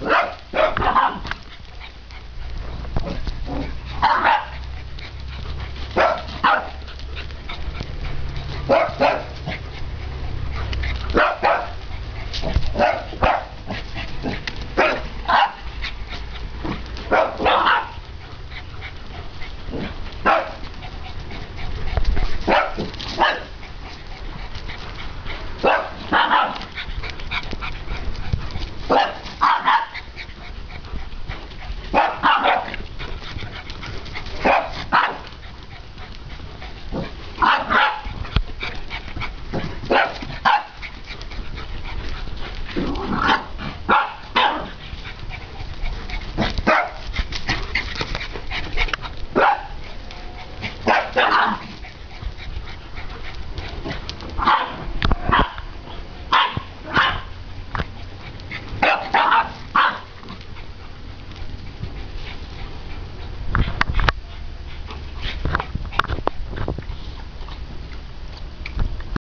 What? 给我拿来